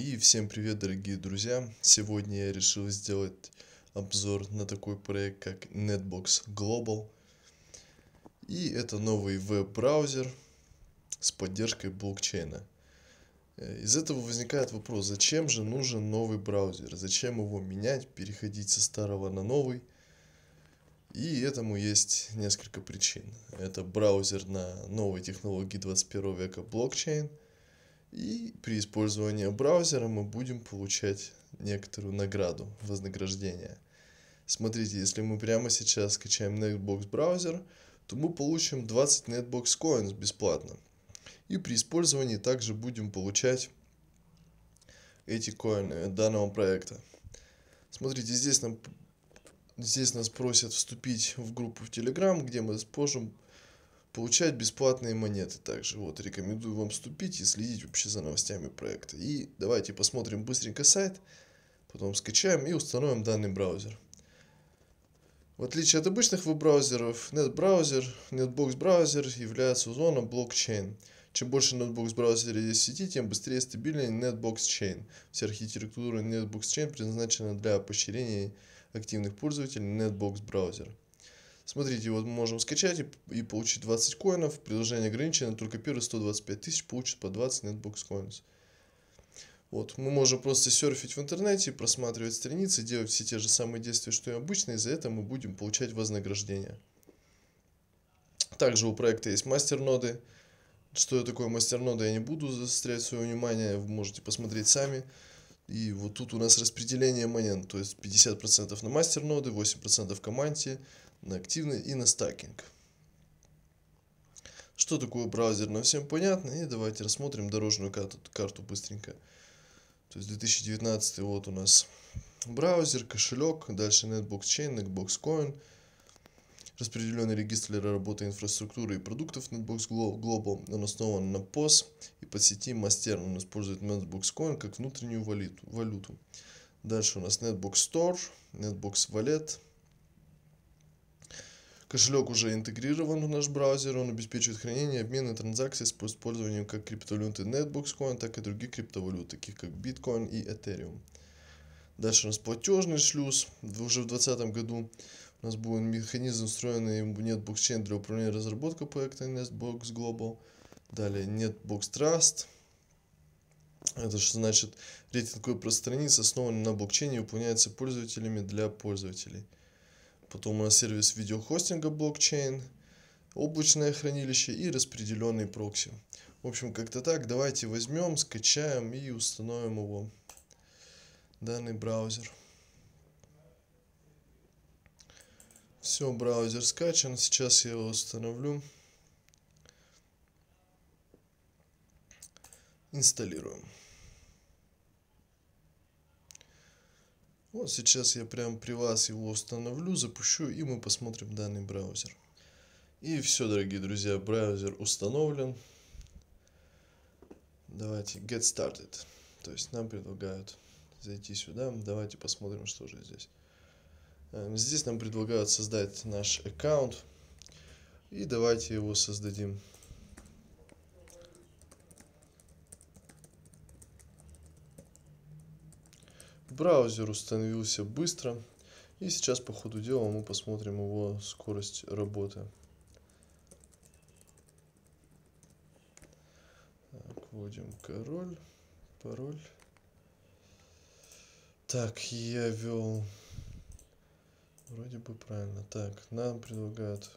И всем привет, дорогие друзья! Сегодня я решил сделать обзор на такой проект, как Netbox Global. И это новый веб-браузер с поддержкой блокчейна. Э, из этого возникает вопрос, зачем же нужен новый браузер? Зачем его менять, переходить со старого на новый? И этому есть несколько причин. Это браузер на новой технологии 21 века блокчейн – и при использовании браузера мы будем получать некоторую награду, вознаграждение. Смотрите, если мы прямо сейчас скачаем Netbox браузер, то мы получим 20 Netbox Coins бесплатно. И при использовании также будем получать эти коины данного проекта. Смотрите, здесь, нам, здесь нас просят вступить в группу в Telegram, где мы сможем получать бесплатные монеты также. Вот, рекомендую вам вступить и следить вообще за новостями проекта. И давайте посмотрим быстренько сайт, потом скачаем и установим данный браузер. В отличие от обычных веб-браузеров, NetBrowser, Netbox браузер является узлом блокчейн. Чем больше Netbox браузеров есть в сети, тем быстрее и стабильнее Netbox Chain. Вся архитектура Netbox Chain предназначена для поощрения активных пользователей Netbox браузера. Смотрите, вот мы можем скачать и, и получить 20 коинов. Приложение ограничено, только первые 125 тысяч получат по 20 Netbox Coins. Вот, мы можем просто серфить в интернете, просматривать страницы, делать все те же самые действия, что и обычно, и за это мы будем получать вознаграждение. Также у проекта есть мастер-ноды. Что такое мастер-ноды, я не буду заострять свое внимание, вы можете посмотреть сами. И вот тут у нас распределение монет, то есть 50% на мастер-ноды, 8% команде, на активный и на стакинг. Что такое браузер, нам всем понятно. И давайте рассмотрим дорожную карту, карту быстренько. То есть 2019 вот у нас браузер, кошелек, дальше Netbox Chain, Netbox Coin, распределенный регистр работы инфраструктуры и продуктов Netbox Global. Он основан на POS и по сети Master. Он использует Netbox Coin как внутреннюю валюту. Дальше у нас Netbox Store, Netbox Wallet, Кошелек уже интегрирован в наш браузер, он обеспечивает хранение, обмен и транзакции с использованием как криптовалюты Netbox Coin, так и других криптовалют, таких как Bitcoin и Ethereum. Дальше у нас платежный шлюз. Уже в 2020 году у нас будет механизм, встроенный в Netbox Chain для управления разработкой проекта Netbox Global. Далее Netbox Trust. Это что значит рейтинг страниц основан на блокчейне и выполняется пользователями для пользователей. Потом у нас сервис видеохостинга блокчейн, облачное хранилище и распределенный прокси. В общем, как-то так. Давайте возьмем, скачаем и установим его. Данный браузер. Все, браузер скачан. Сейчас я его установлю. Инсталируем. Вот сейчас я прям при вас его установлю, запущу и мы посмотрим данный браузер. И все, дорогие друзья, браузер установлен. Давайте get started. То есть нам предлагают зайти сюда. Давайте посмотрим, что же здесь. Эм, здесь нам предлагают создать наш аккаунт. И давайте его создадим. Браузер установился быстро. И сейчас по ходу дела мы посмотрим его скорость работы. Так, вводим король, пароль. Так, я ввел вроде бы правильно. Так, нам предлагают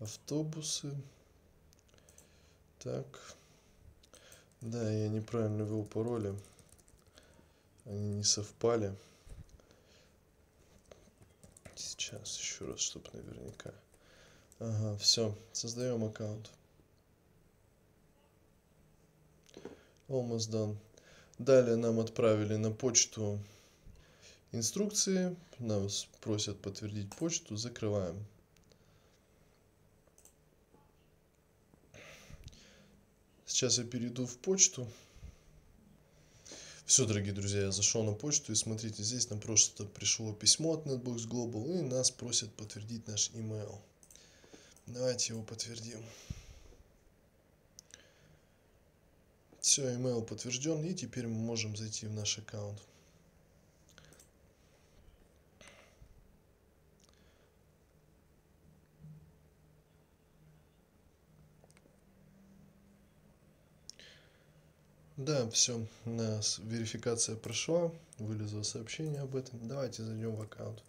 автобусы. Так. Да, я неправильно ввел пароли они не совпали. Сейчас еще раз, чтобы наверняка. Ага, все, создаем аккаунт. Almost done. Далее нам отправили на почту инструкции. Нас просят подтвердить почту. Закрываем. Сейчас я перейду в почту. Все, дорогие друзья, я зашел на почту и смотрите, здесь нам просто пришло письмо от Netbox Global и нас просят подтвердить наш email. Давайте его подтвердим. Все, email подтвержден, и теперь мы можем зайти в наш аккаунт. Да, все, у нас верификация прошла, вылезло сообщение об этом. Давайте зайдем в аккаунт.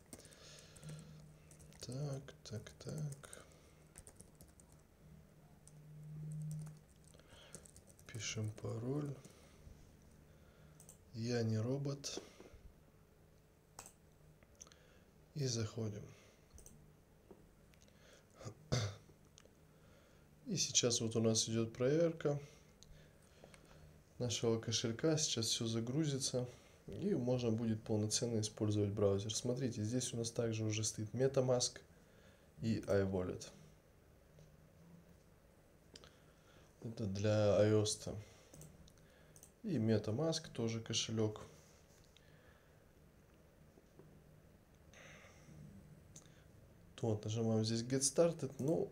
Так, так, так. Пишем пароль. Я не робот. И заходим. И сейчас вот у нас идет проверка нашего кошелька. Сейчас все загрузится. И можно будет полноценно использовать браузер. Смотрите, здесь у нас также уже стоит MetaMask и iWallet. Это для iOS. -то. И MetaMask тоже кошелек. Вот, нажимаем здесь Get Started. Ну,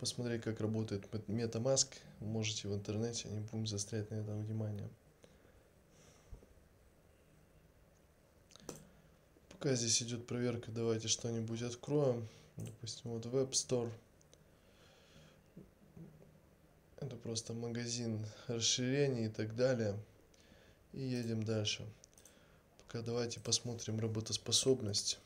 посмотреть, как работает MetaMask, можете в интернете, не будем застрять на этом внимание. Пока здесь идет проверка, давайте что-нибудь откроем. Допустим, вот Web Store. Это просто магазин расширений и так далее. И едем дальше. Пока давайте посмотрим работоспособность.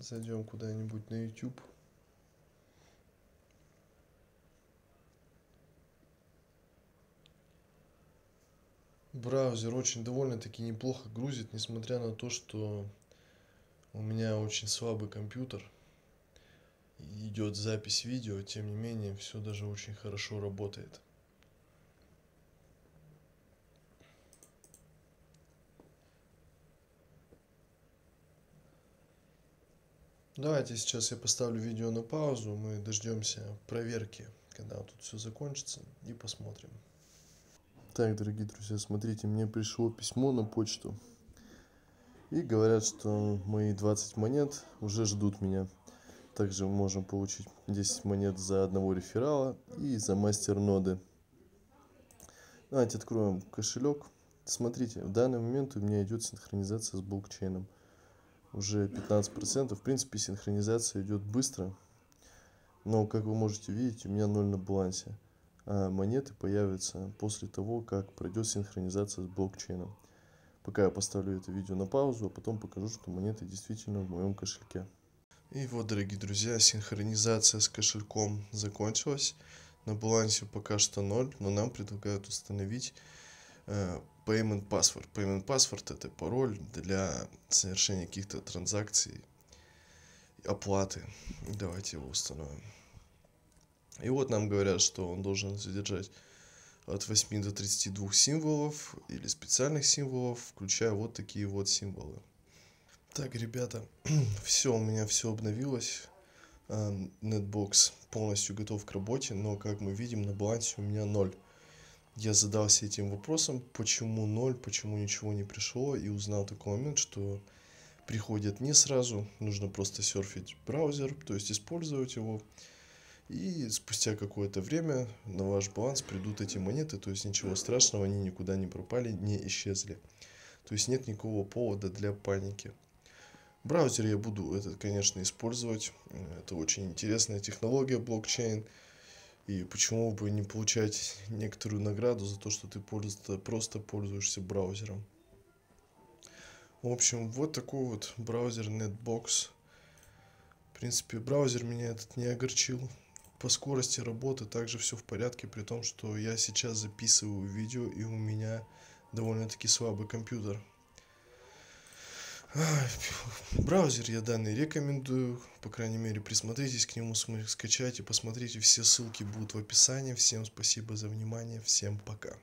Зайдем куда-нибудь на YouTube. Браузер очень довольно-таки неплохо грузит, несмотря на то, что у меня очень слабый компьютер. Идет запись видео, тем не менее, все даже очень хорошо работает. Давайте сейчас я поставлю видео на паузу, мы дождемся проверки, когда тут все закончится, и посмотрим. Так, дорогие друзья, смотрите, мне пришло письмо на почту. И говорят, что мои 20 монет уже ждут меня. Также мы можем получить 10 монет за одного реферала и за мастер ноды. Давайте откроем кошелек. Смотрите, в данный момент у меня идет синхронизация с блокчейном уже 15%. В принципе, синхронизация идет быстро. Но, как вы можете видеть, у меня 0 на балансе. А монеты появятся после того, как пройдет синхронизация с блокчейном. Пока я поставлю это видео на паузу, а потом покажу, что монеты действительно в моем кошельке. И вот, дорогие друзья, синхронизация с кошельком закончилась. На балансе пока что 0, но нам предлагают установить э, Payment Password. Payment Password это пароль для совершения каких-то транзакций, оплаты. Давайте его установим. И вот нам говорят, что он должен содержать от 8 до 32 символов или специальных символов, включая вот такие вот символы. Так, ребята, все, у меня все обновилось. Netbox полностью готов к работе, но как мы видим на балансе у меня 0 я задался этим вопросом, почему ноль, почему ничего не пришло, и узнал такой момент, что приходит не сразу, нужно просто серфить браузер, то есть использовать его, и спустя какое-то время на ваш баланс придут эти монеты, то есть ничего страшного, они никуда не пропали, не исчезли. То есть нет никакого повода для паники. Браузер я буду этот, конечно, использовать. Это очень интересная технология блокчейн. И почему бы не получать некоторую награду за то, что ты просто, пользуешься браузером. В общем, вот такой вот браузер Netbox. В принципе, браузер меня этот не огорчил. По скорости работы также все в порядке, при том, что я сейчас записываю видео и у меня довольно-таки слабый компьютер. Браузер я данный рекомендую, по крайней мере присмотритесь к нему, скачайте, посмотрите, все ссылки будут в описании. Всем спасибо за внимание, всем пока.